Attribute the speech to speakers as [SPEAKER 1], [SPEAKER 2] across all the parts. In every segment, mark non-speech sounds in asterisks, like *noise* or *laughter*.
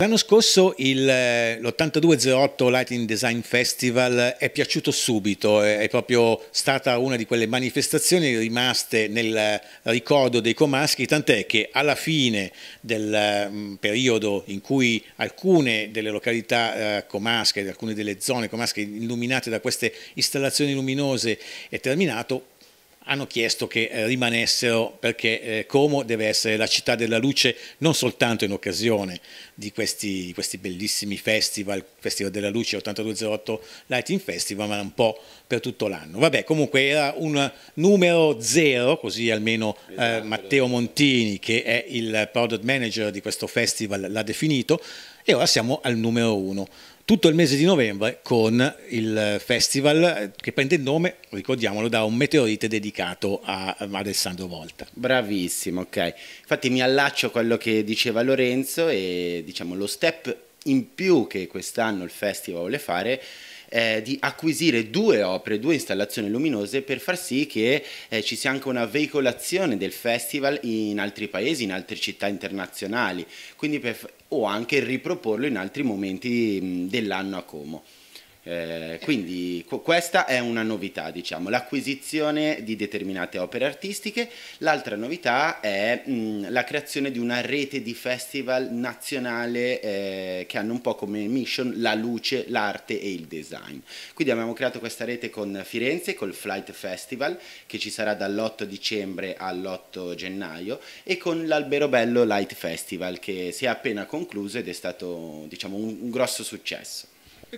[SPEAKER 1] L'anno scorso l'8208 Lighting Design Festival è piaciuto subito, è proprio stata una di quelle manifestazioni rimaste nel ricordo dei comaschi, tant'è che alla fine del mm, periodo in cui alcune delle località eh, comasche, alcune delle zone comasche illuminate da queste installazioni luminose è terminato, hanno chiesto che eh, rimanessero perché eh, Como deve essere la città della luce non soltanto in occasione di questi, questi bellissimi festival, Festival della Luce 8208 Lighting Festival, ma un po' per tutto l'anno. Vabbè, comunque era un numero zero, così almeno eh, esatto. Matteo Montini, che è il product manager di questo festival, l'ha definito, e ora siamo al numero uno tutto il mese di novembre con il festival che prende il nome, ricordiamolo, da un meteorite dedicato a Alessandro Volta.
[SPEAKER 2] Bravissimo, ok. Infatti mi allaccio a quello che diceva Lorenzo e diciamo lo step in più che quest'anno il festival vuole fare eh, di acquisire due opere, due installazioni luminose per far sì che eh, ci sia anche una veicolazione del festival in altri paesi, in altre città internazionali, per, o anche riproporlo in altri momenti dell'anno a Como. Eh, quindi questa è una novità, diciamo, l'acquisizione di determinate opere artistiche. L'altra novità è mh, la creazione di una rete di festival nazionale eh, che hanno un po' come mission la luce, l'arte e il design. Quindi abbiamo creato questa rete con Firenze, col Flight Festival, che ci sarà dall'8 dicembre all'8 gennaio, e con l'Albero Bello Light Festival, che si è appena concluso ed è stato diciamo, un, un grosso successo.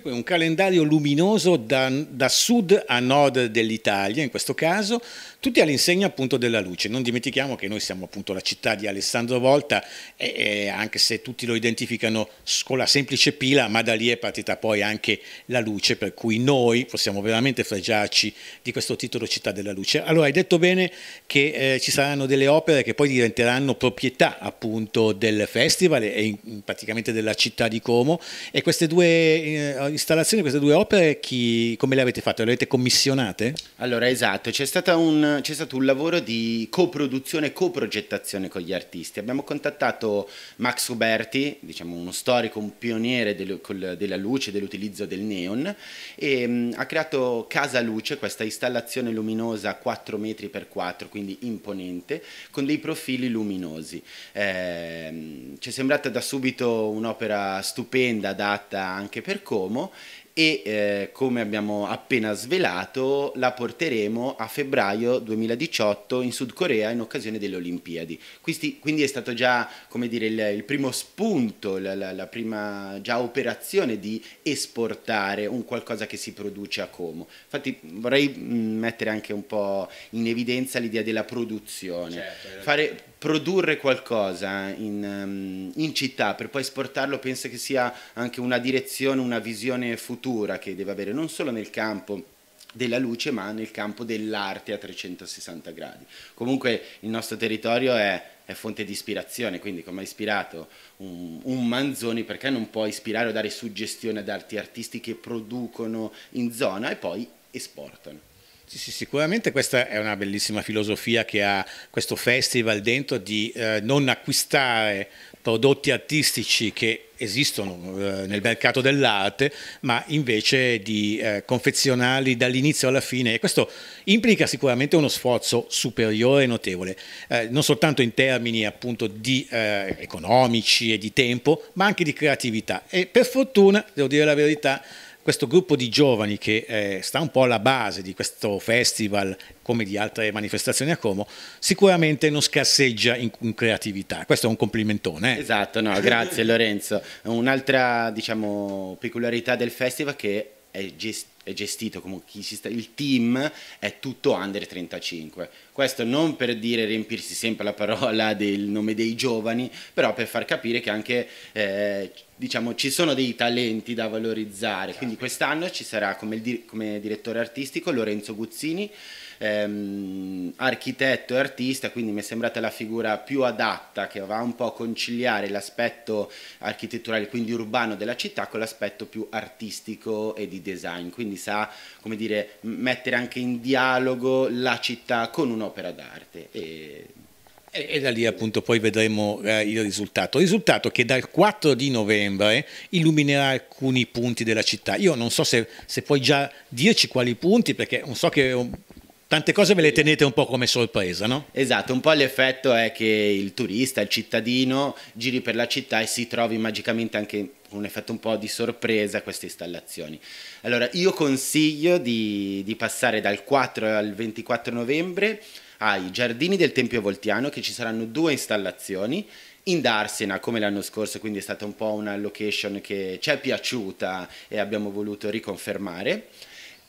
[SPEAKER 1] Un calendario luminoso da, da, sud a nord dell'Italia, in questo caso, tutti all'insegna appunto della luce. Non dimentichiamo che noi siamo appunto la città di Alessandro Volta, e, e anche se tutti lo identificano con la semplice pila, ma da lì è partita poi anche la luce, per cui noi possiamo veramente fregiarci di questo titolo Città della Luce. Allora, hai detto bene che eh, ci saranno delle opere che poi diventeranno proprietà appunto del festival e in, praticamente della città di Como e queste due... Eh, installazioni, queste due opere, chi, come le avete fatte? Le avete commissionate?
[SPEAKER 2] Allora, esatto, c'è, un, c'è stato un lavoro di coproduzione e coprogettazione con gli artisti. Abbiamo contattato Max Uberti, diciamo uno storico, un pioniere del, col, della luce, dell'utilizzo del neon, e mh, ha creato Casa Luce, questa installazione luminosa 4 metri per 4, quindi imponente, con dei profili luminosi. Eh, ci è sembrata da subito un'opera stupenda, adatta anche per Como, Como e eh, come abbiamo appena svelato la porteremo a febbraio 2018 in Sud Corea in occasione delle Olimpiadi. Quindi, quindi è stato già come dire, il, il primo spunto, la, la, la, prima già operazione di esportare un qualcosa che si produce a Como. Infatti vorrei mm, mettere anche un po' in evidenza l'idea della produzione. Certo, Fare, produrre qualcosa in, um, in città per poi esportarlo penso che sia anche una direzione, una visione futura futura che deve avere non solo nel campo della luce ma nel campo dell'arte a 360 gradi. Comunque il nostro territorio è, è fonte di ispirazione, quindi come ha ispirato un, un, Manzoni, perché non può ispirare o dare suggestione ad altri artisti che producono in zona e poi esportano?
[SPEAKER 1] Sì, sì, sicuramente questa è una bellissima filosofia che ha questo festival dentro di eh, non acquistare prodotti artistici che esistono eh, nel mercato dell'arte, ma invece di eh, confezionarli dall'inizio alla fine. E questo implica sicuramente uno sforzo superiore e notevole, eh, non soltanto in termini appunto di eh, economici e di tempo, ma anche di creatività. E per fortuna, devo dire la verità, questo gruppo di giovani che eh, sta un po' alla base di questo festival come di altre manifestazioni a Como sicuramente non scarseggia in, in creatività questo è un complimentone
[SPEAKER 2] eh? esatto no grazie *laughs* Lorenzo un'altra diciamo peculiarità del festival che è gestito è gestito come chi si sta, il team è tutto under 35. Questo non per dire riempirsi sempre la parola del nome dei giovani, però per far capire che anche eh, diciamo, ci sono dei talenti da valorizzare. Quindi quest'anno ci sarà come, il, come direttore artistico Lorenzo Guzzini, ehm, architetto e artista, quindi mi è sembrata la figura più adatta che va un po' a conciliare l'aspetto architetturale, quindi urbano della città, con l'aspetto più artistico e di design, quindi sa come dire, mettere anche in dialogo la città con un'opera d'arte. E
[SPEAKER 1] E, da lì appunto poi vedremo eh, il risultato. Risultato che dal 4 di novembre illuminerà alcuni punti della città. Io non so se, se puoi già dirci quali punti, perché non so che Tante cose ve le tenete un po' come sorpresa, no?
[SPEAKER 2] Esatto, un po' l'effetto è che il turista, il cittadino giri per la città e si trovi magicamente anche un effetto un po' di sorpresa queste installazioni. Allora, io consiglio di, di passare dal 4 al 24 novembre ai giardini del Tempio Voltiano, che ci saranno due installazioni in Darsena come l'anno scorso, quindi è stata un po' una location che ci è piaciuta e abbiamo voluto riconfermare.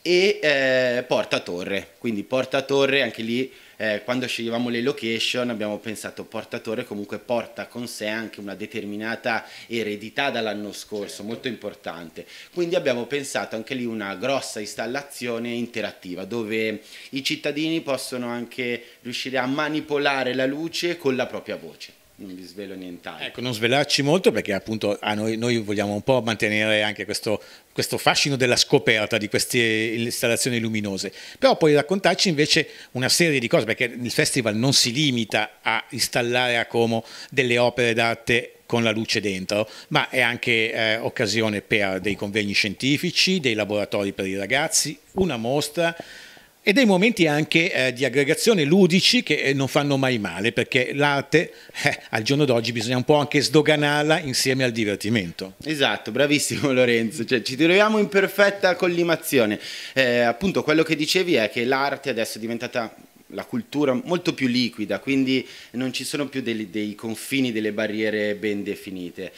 [SPEAKER 2] E eh, Porta Torre, quindi Porta Torre anche lì eh, quando sceglievamo le location abbiamo pensato Porta Torre comunque porta con sé anche una determinata eredità dall'anno scorso, certo. molto importante, quindi abbiamo pensato anche lì una grossa installazione interattiva dove i cittadini possono anche riuscire a manipolare la luce con la propria voce non vi svelo nient'altro.
[SPEAKER 1] Ecco, non svelarci molto perché appunto noi, noi, vogliamo un po' mantenere anche questo, questo, fascino della scoperta di queste installazioni luminose, però poi raccontarci invece una serie di cose, perché il festival non si limita a installare a Como delle opere d'arte con la luce dentro, ma è anche eh, occasione per dei convegni scientifici, dei laboratori per i ragazzi, una mostra e dei momenti anche eh, di aggregazione ludici che eh, non fanno mai male, perché l'arte eh, al giorno d'oggi bisogna un po' anche sdoganarla insieme al divertimento.
[SPEAKER 2] Esatto, bravissimo Lorenzo, cioè, ci troviamo in perfetta collimazione. Eh, appunto quello che dicevi è che l'arte adesso è diventata la cultura molto più liquida, quindi non ci sono più dei, dei confini, delle barriere ben definite.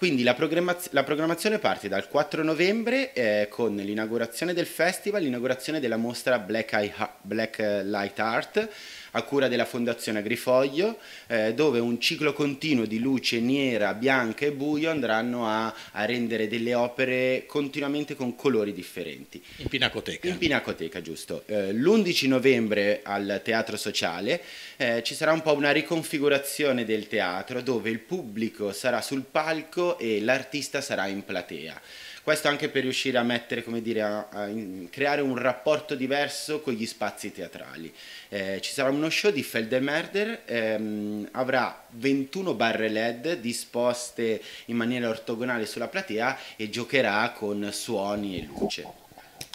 [SPEAKER 2] Quindi la, programmaz- la, programmazione parte dal 4 novembre eh, con l'inaugurazione del festival, l'inaugurazione della mostra Black, Eye, Black Light Art, a cura della Fondazione Agrifoglio, eh, dove un ciclo continuo di luce nera, bianca e buio andranno a, a, rendere delle opere continuamente con colori differenti.
[SPEAKER 1] In Pinacoteca.
[SPEAKER 2] In Pinacoteca, giusto. Eh, L'11 novembre al Teatro Sociale eh, ci sarà un po' una riconfigurazione del teatro dove il pubblico sarà sul palco e l'artista sarà in platea. Questo anche per riuscire a mettere, come dire, a, a creare un rapporto diverso con gli spazi teatrali. Eh, ci sarà uno show di Feldemerder, ehm, avrà 21 barre LED disposte in maniera ortogonale sulla platea e giocherà con suoni e luce.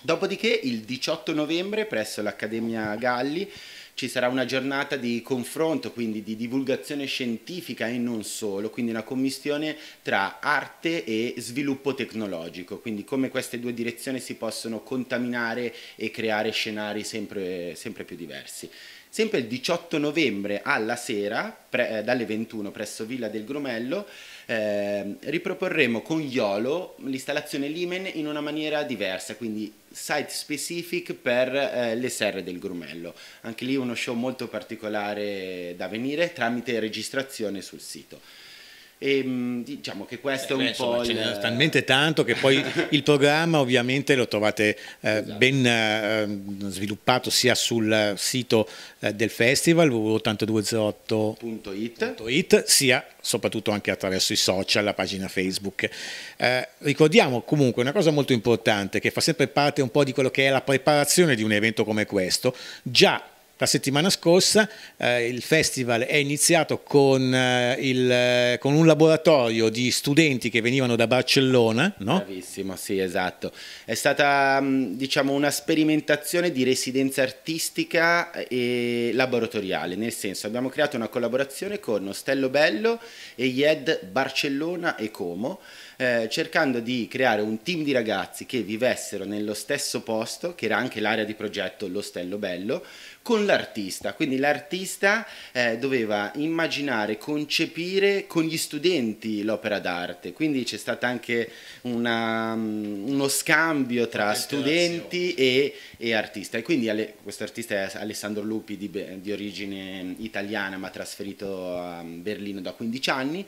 [SPEAKER 2] Dopodiché il 18 novembre presso l'Accademia Galli ci sarà una giornata di confronto, quindi di divulgazione scientifica e non solo, quindi una commissione tra arte e sviluppo tecnologico, quindi come queste due direzioni si possono contaminare e creare scenari sempre, sempre più diversi. Sempre il 18 novembre alla sera, pre, eh, dalle 21 presso Villa del Grumello, eh, riproporremo con Iolo l'installazione Limen in una maniera diversa, quindi site specific per eh, le serre del Grumello. Anche lì uno show molto particolare da venire tramite registrazione sul sito. E ehm, diciamo che questo eh, è un insomma, po'.
[SPEAKER 1] Ce n'è talmente tanto che poi *laughs* il programma ovviamente lo trovate eh, esatto. ben eh, sviluppato sia sul sito eh, del festival www.8208.it sia soprattutto anche attraverso i social, la pagina Facebook. Eh, ricordiamo comunque una cosa molto importante che fa sempre parte un po' di quello che è la preparazione di un evento come questo. Già la settimana scorsa eh, il festival è iniziato con, eh, il, eh, con, un laboratorio di studenti che venivano da Barcellona. No?
[SPEAKER 2] Bravissimo, sì, esatto. È stata mm, diciamo, una sperimentazione di residenza artistica e laboratoriale, nel senso abbiamo creato una collaborazione con Ostello Bello e IED Barcellona e Como eh, cercando di creare un team di ragazzi che vivessero nello stesso posto, che era anche l'area di progetto L'Ostello Bello, con l'artista. Quindi l'artista eh, doveva immaginare, concepire con gli studenti l'opera d'arte. Quindi c'è stato anche una, um, uno scambio tra studenti e, e artista. E quindi questo artista è Alessandro Lupi di, di origine italiana ma trasferito a Berlino da 15 anni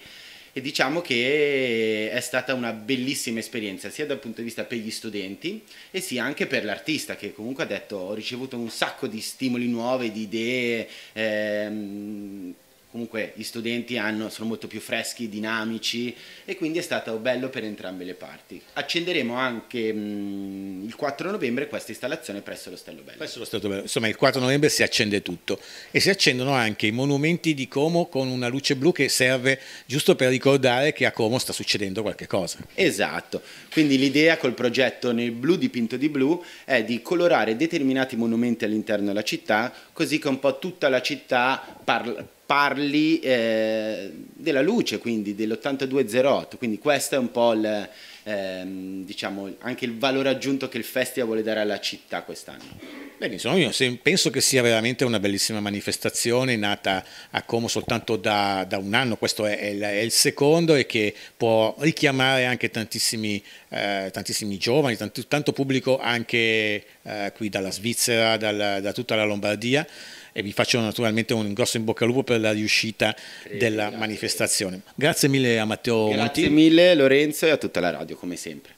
[SPEAKER 2] e diciamo che è stata una bellissima esperienza sia dal punto di vista per gli studenti e sia anche per l'artista che comunque ha detto ho ricevuto un sacco di stimoli nuovi, di idee, ehm, comunque gli studenti hanno, sono molto più freschi, dinamici e quindi è stato bello per entrambe le parti. Accenderemo anche mh, il 4 novembre questa installazione presso l'Ostello Bello.
[SPEAKER 1] Presso l'Ostello Bello. Insomma il 4 novembre si accende tutto e si accendono anche i monumenti di Como con una luce blu che serve giusto per ricordare che a Como sta succedendo qualche cosa.
[SPEAKER 2] Esatto, quindi l'idea col progetto nel blu dipinto di blu è di colorare determinati monumenti all'interno della città così che un po' tutta la città parla parli eh, della luce, quindi dell'8208, quindi questo è un po' il, ehm, diciamo, anche il valore aggiunto che il festival vuole dare alla città quest'anno.
[SPEAKER 1] Benissimo, io penso che sia veramente una bellissima manifestazione nata a Como soltanto da, da un anno, questo è, è, il, è, il, secondo e che può richiamare anche tantissimi, eh, tantissimi giovani, tanto, tanto, pubblico anche eh, qui dalla Svizzera, dal, da tutta la Lombardia e vi faccio naturalmente un grosso in bocca al lupo per la riuscita Credo, della grazie. manifestazione. Grazie mille a Matteo
[SPEAKER 2] Grazie Monti. mille Lorenzo e a tutta la radio come sempre.